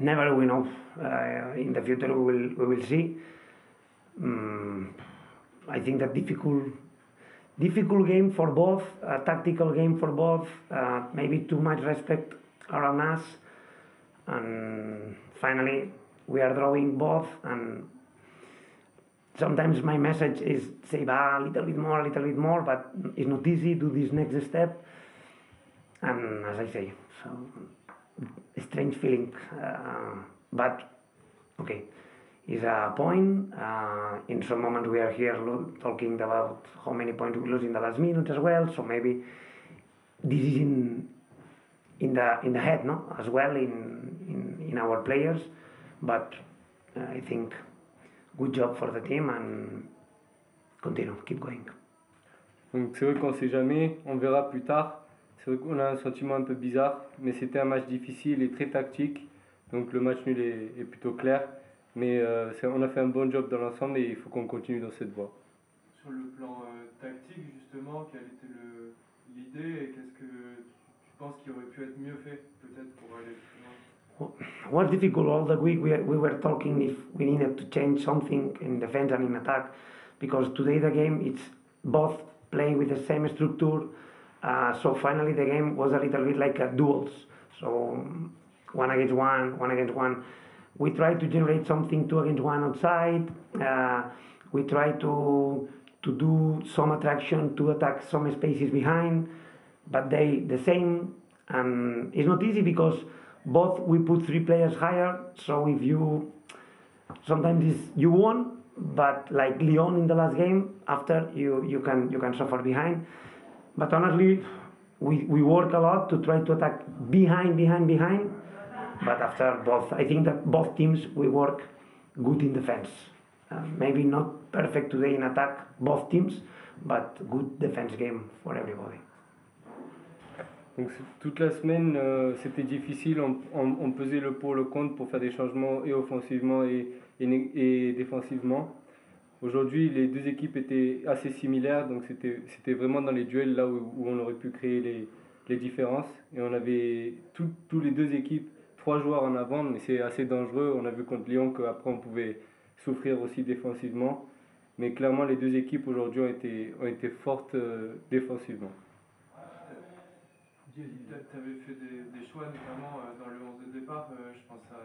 never we know. Uh, in the future, we will we will see. Mm, I think that difficult difficult game for both, a tactical game for both. Uh, maybe too much respect around us, and finally we are drawing both and sometimes my message is say a little bit more, a little bit more, but it's not easy. Do this next step, and as I say, so strange feeling, uh, but okay, is a point. Uh, in some moments we are here talking about how many points we lose in the last minute as well. So maybe this is in in the in the head, no, as well in in, in our players, but uh, I think good job for the team and continue, keep going. Donc c'est vrai qu'on sait jamais, on verra plus tard. C'est vrai qu'on a un sentiment un peu bizarre, mais c'était un match difficile et très tactique. Donc le match nul est, est plutôt clair. Mais euh, on a fait un bon job dans l'ensemble et il faut qu'on continue dans cette voie. Sur le plan euh, tactique, justement, quelle était l'idée et qu'est-ce que tu penses qu'il aurait pu être mieux fait, peut-être, pour aller plus loin? Was difficult all the week. We, we were talking if we needed to change something in defense and in attack because today the game it's both playing with the same structure. Uh, so finally the game was a little bit like a duels. So one against one, one against one. We try to generate something two against one outside. Uh, we try to to do some attraction to attack some spaces behind, but they the same. And it's not easy because both we put three players higher. So if you sometimes you won, but like Lyon in the last game, after you you can you can suffer behind. But honestly, we we work a lot to try to attack behind, behind, behind. But after both, I think that both teams we work good in defense. Uh, maybe not perfect today in attack, both teams, but good defense game for everybody. Donc toute la semaine, euh, c'était difficile. On, on- on pesait le pour le contre pour faire des changements et offensivement et, et et défensivement. Aujourd'hui, les deux équipes étaient assez similaires, donc c'était vraiment dans les duels là où, où on aurait pu créer les, les différences. Et on avait tous les deux équipes trois joueurs en avant, mais c'est assez dangereux. On a vu contre Lyon qu'après on pouvait souffrir aussi défensivement. Mais clairement, les deux équipes aujourd'hui ont été, ont été fortes euh, défensivement. Tu avais fait des, choix, notamment euh, dans le 11 de départ. euh, je pense à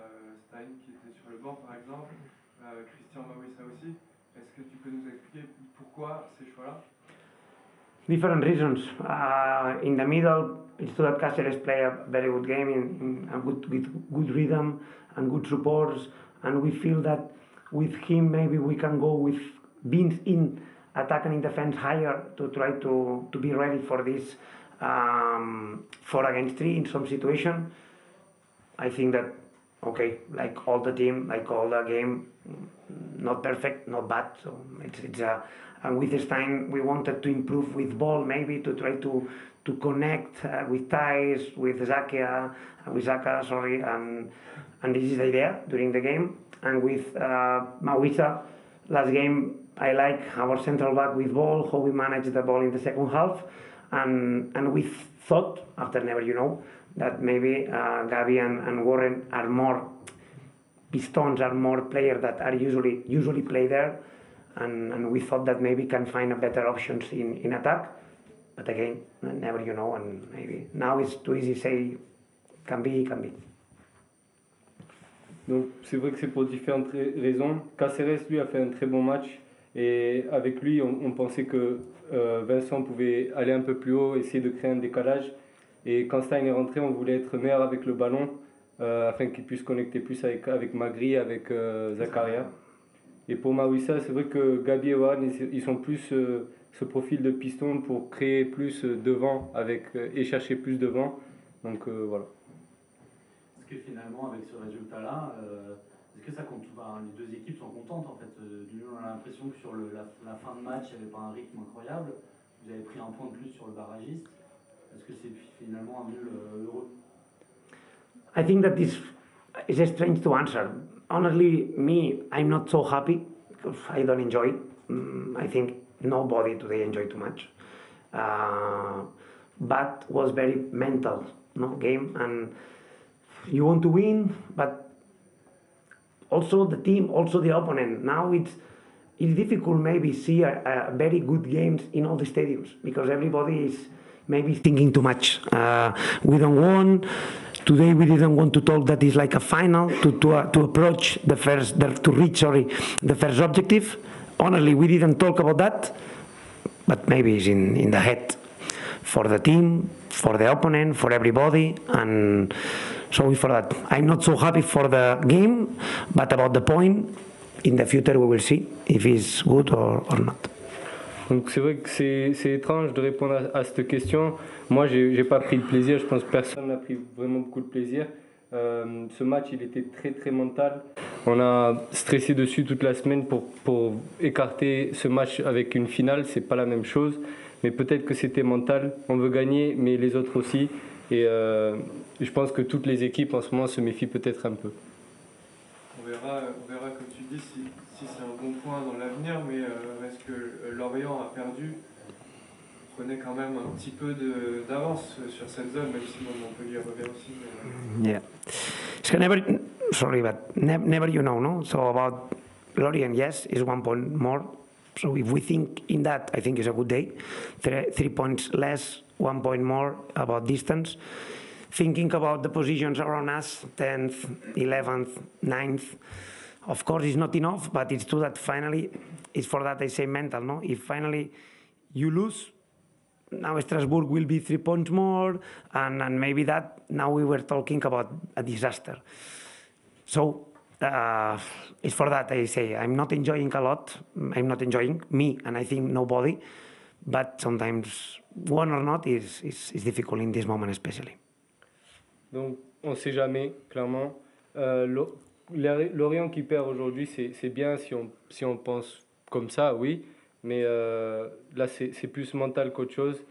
Stein qui était sur le banc, par exemple. euh, Christian Mawissa aussi. Est-ce que tu peux nous expliquer pourquoi ces choix-là different reasons. Uh, in the middle, Stuttgart Cásseres play a very good game in, in a good with good rhythm and good supports, and we feel that with him maybe we can go with being in attack and in defense higher to try to, to be ready for this um, four against three in some situation. I think that okay, like all the team, like all the game, not perfect, not bad. So it's it's a and with Stein we wanted to improve with ball maybe to try to to connect uh, with ties with Zakia, uh, with Zaka, sorry, and and this is the idea during the game. And with uh, Mawissa, last game I like our central back with ball, how we manage the ball in the second half, and and we thought after never you know that maybe uh, Gabi and, and Warren are more Pistons are more players that are usually usually play there, and, and we thought that maybe can find a better options in, in attack, but again never you know, and maybe now it's too easy to say can be can be. Donc c'est vrai que c'est pour différentes ra- raisons. Caceres, lui, a fait un très bon match. Et avec lui, on, on pensait que euh, Vincent pouvait aller un peu plus haut, essayer de créer un décalage. Et quand Stein est rentré, on voulait être meilleur avec le ballon, euh, afin qu'il puisse connecter plus avec, Magri, avec euh, Zakaria. Et pour Mawissa, c'est vrai que Gabi et Warren, ils, sont plus euh, ce profil de piston pour créer plus euh, devant avec, et chercher plus devant. Donc voilà. Est-ce que finalement, avec ce résultat-là, est-ce que ça compte Les deux équipes sont contentes en fait. Nous, on a l'impression que sur la, la fin de match, il n'y avait pas un rythme incroyable. Vous avez pris un point de plus sur le barragiste. Euh, I think that this is strange to answer. Honestly, me, I'm not so happy because I don't enjoy. Mm, I think nobody today enjoy too much. Uh, but was very mental, no game, and you want to win, but also the team, also the opponent. Now it's it's difficult maybe see a, a very good games in all the stadiums because everybody is maybe thinking too much. Uh, we don't want today. We didn't want to talk that is like a final to to, uh, to approach the first the, to reach sorry the first objective. Honestly, we didn't talk about that, but maybe it's in in the head for the team, for the opponent, for everybody, and sorry for that. I'm not so happy for the game, but about the point. In the future, we will see if it's good or, or not. Donc c'est vrai que c'est étrange de répondre à, cette question. Moi, j'ai pas pris de plaisir. Je pense que personne n'a pris vraiment beaucoup de plaisir. Euh, ce match, il était très très mental. On a stressé dessus toute la semaine pour, pour écarter ce match avec une finale. C'est pas la même chose, mais peut-être que c'était mental. On veut gagner, mais les autres aussi. Et euh, je pense que toutes les équipes en ce moment se méfient peut-être un peu. On verra, on verra comme tu dis, si, si c'est un bon point dans l'avenir, mais euh, est-ce que Lorient a perdu prenait quand même un petit peu d'avance sur cette zone, même si Montpellier revient aussi. Mais... Euh. Yeah. So never, sorry, but ne never you know, no? So about Lorient, yes, is one point more. So if we think in that, I think it's a good day. Three, three points less, one point more about distance. Thinking about the positions around us, 10th, 11th, 9th, of course it's not enough, but it's true that finally, it's for that I say mental, no? If finally you lose, now Strasbourg will be three points more, and, and maybe that now we were talking about a disaster. So uh, it's for that I say I'm not enjoying a lot. I'm not enjoying me, and I think nobody. But sometimes one or not is, is, is difficult in this moment, especially. Donc on sait jamais, clairement. Euh, Lorient qui perd aujourd'hui, c'est bien si on, si on pense comme ça, oui. Mais euh, là, c'est plus mental qu'autre chose.